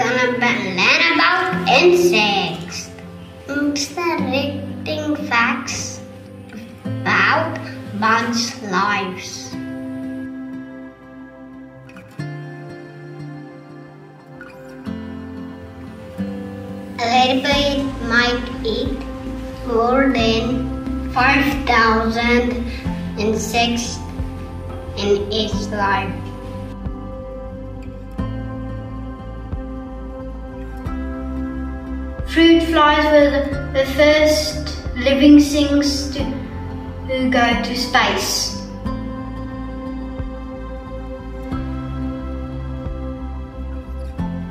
gonna learn about insects. Interesting facts about bugs' lives. A ladybird might eat more than 5,000 insects in its life. Fruit flies were the, first living things to, who go to space.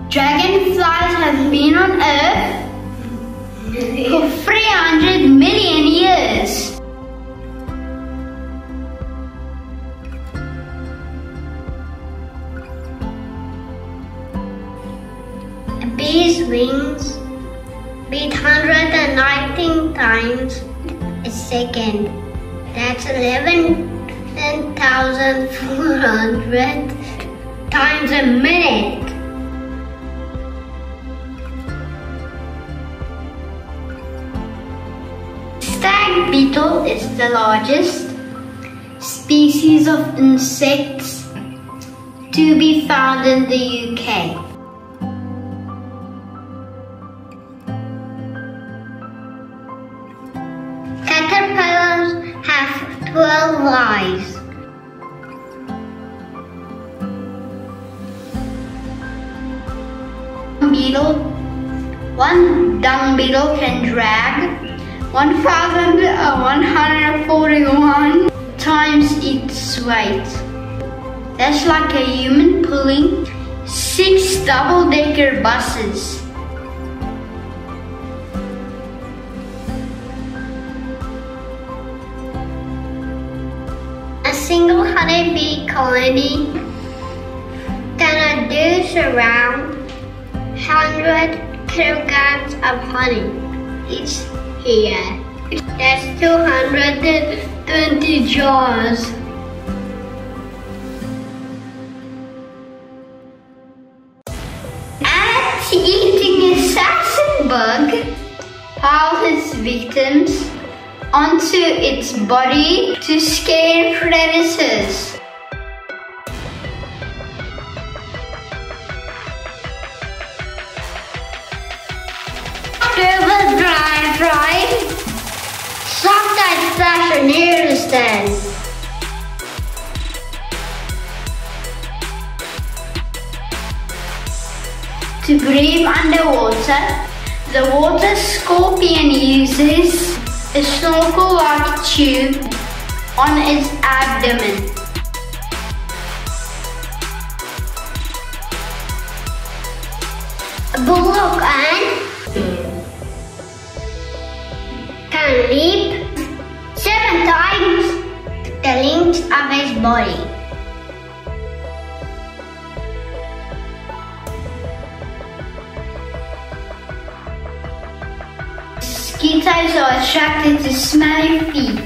Dragonflies have been on Earth for 300 million years. 819 times a second. That's 11,400 times a minute. Stag beetle is the largest species of insects to be found in the UK. 12 lives. beetle, one dung beetle can drag 1,141 uh, times its weight. That's like a human pulling six double-decker buses. Single honeybee colony can produce around 100 kilograms of honey each year. That's 220 jars. Ant-eating assassin bug piles its victims onto its body to scare predators. Turbo dry fried. Soft ice flash near the stand. To breathe underwater, the water scorpion uses a snorkel-like tube on its abdomen. Bullock and can leap seven times the length of his body. Mosquitoes are attracted to smelly feet.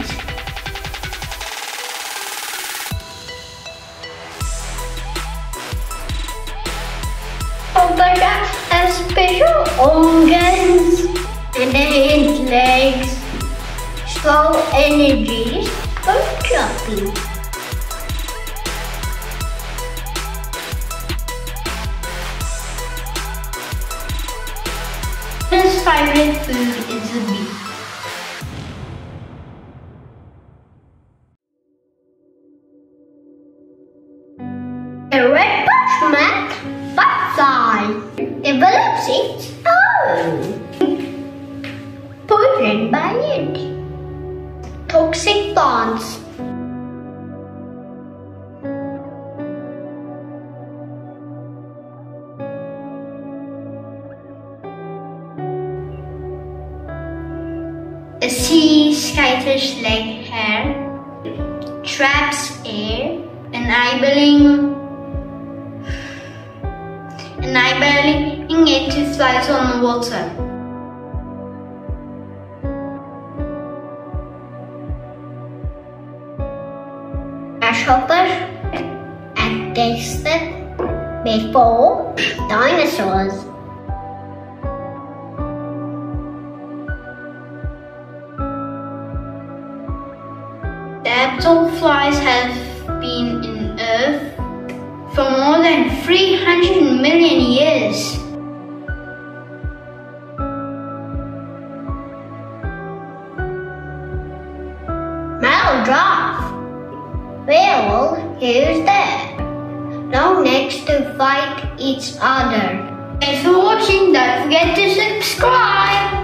Alberta has special organs and legs, slow energies for jumping. His favorite food is the beef. A red postman butterfly develops its own poison by it. Toxic plants. Sea skater's leg hair traps air, enabling enabling it to float on the water. Grasshopper and tasted before dinosaurs. Damselflies have been in Earth for more than 300 million years. Well, who's there? No next to fight each other. Thanks for watching. Don't forget to subscribe.